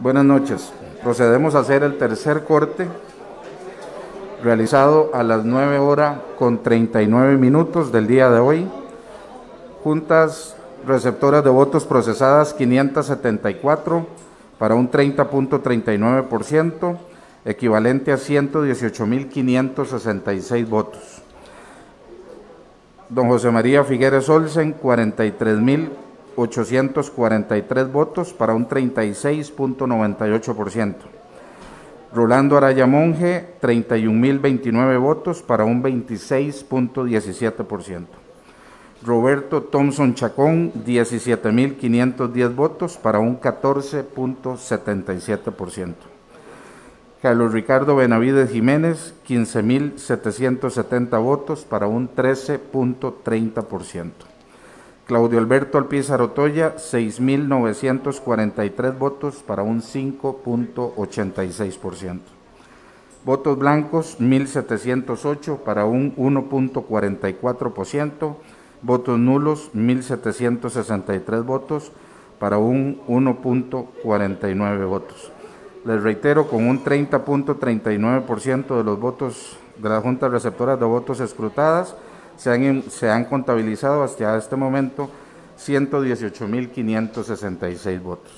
Buenas noches. Procedemos a hacer el tercer corte realizado a las 9 horas con 39 minutos del día de hoy. Juntas receptoras de votos procesadas 574 para un 30.39%, equivalente a 118.566 votos. Don José María Figueres Olsen, 43.843 votos para un 36.98%. Rolando Araya Monge, 31.029 votos para un 26.17%. Roberto Thompson Chacón, 17.510 votos para un 14.77%. Carlos Ricardo Benavides Jiménez, 15.770 votos para un 13.30%. Claudio Alberto Alpizar Otoya, 6.943 votos para un 5.86%. Votos blancos, 1.708 para un 1.44%. Votos nulos, 1.763 votos para un 1.49 votos. Les reitero, con un 30.39% de los votos de las juntas receptoras de votos escrutadas, se han, se han contabilizado hasta este momento 118.566 votos.